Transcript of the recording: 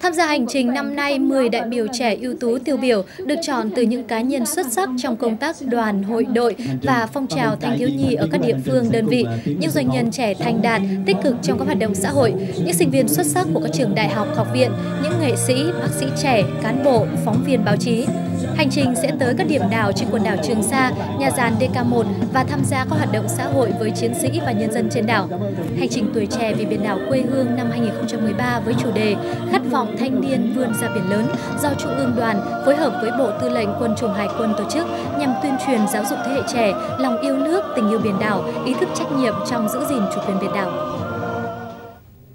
Tham gia hành trình năm nay, 10 đại biểu trẻ ưu tú tiêu biểu được chọn từ những cá nhân xuất sắc trong công tác đoàn, hội, đội và phong trào thanh thiếu nhi ở các địa phương, đơn vị, những doanh nhân trẻ thành đạt, tích cực trong các hoạt động xã hội, những sinh viên xuất sắc của các trường đại học, học viện, những nghệ sĩ, bác sĩ trẻ, cán bộ, phóng viên báo chí. Hành trình sẽ tới các điểm đảo trên quần đảo Trường Sa, nhà giàn DK1 và tham gia các hoạt động xã hội với chiến sĩ và nhân dân trên đảo. Hành trình tuổi trẻ vì biển đảo quê hương năm 2013 với chủ đề Khát vọng thanh niên vươn ra biển lớn do Trung ương đoàn phối hợp với Bộ Tư lệnh Quân chủng Hải quân tổ chức nhằm tuyên truyền giáo dục thế hệ trẻ lòng yêu nước, tình yêu biển đảo, ý thức trách nhiệm trong giữ gìn chủ quyền biển đảo.